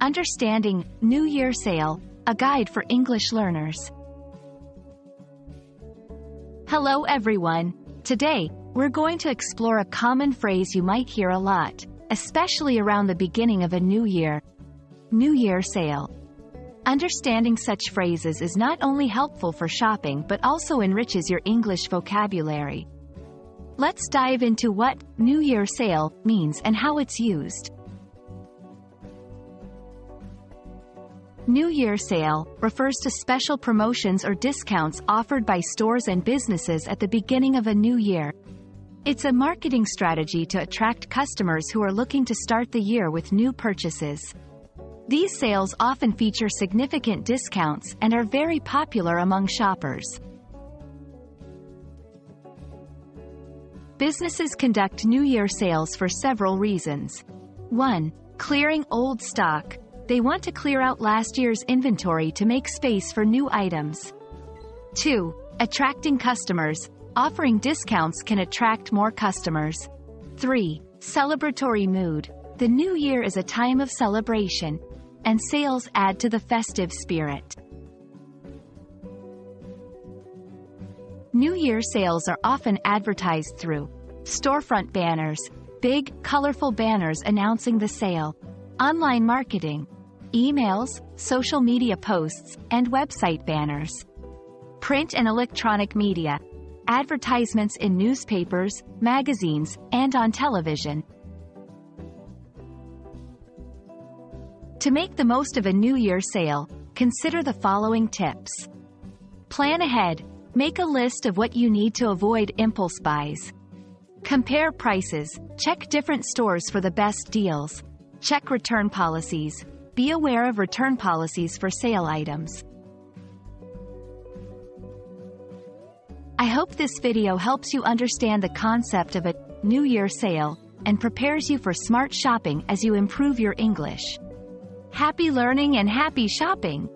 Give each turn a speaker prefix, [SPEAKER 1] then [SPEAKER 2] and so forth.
[SPEAKER 1] Understanding New Year Sale, a guide for English learners. Hello everyone. Today, we're going to explore a common phrase you might hear a lot, especially around the beginning of a new year. New Year Sale. Understanding such phrases is not only helpful for shopping but also enriches your English vocabulary. Let's dive into what New Year Sale means and how it's used. New Year Sale refers to special promotions or discounts offered by stores and businesses at the beginning of a new year. It's a marketing strategy to attract customers who are looking to start the year with new purchases. These sales often feature significant discounts and are very popular among shoppers. Businesses conduct New Year sales for several reasons. 1. Clearing old stock. They want to clear out last year's inventory to make space for new items. 2. Attracting customers. Offering discounts can attract more customers. 3. Celebratory mood. The new year is a time of celebration, and sales add to the festive spirit. New Year sales are often advertised through storefront banners, big, colorful banners announcing the sale, online marketing, emails, social media posts, and website banners. Print and electronic media, advertisements in newspapers, magazines, and on television. To make the most of a New Year sale, consider the following tips. Plan ahead. Make a list of what you need to avoid impulse buys. Compare prices. Check different stores for the best deals. Check return policies. Be aware of return policies for sale items. I hope this video helps you understand the concept of a New Year sale and prepares you for smart shopping as you improve your English. Happy learning and happy shopping!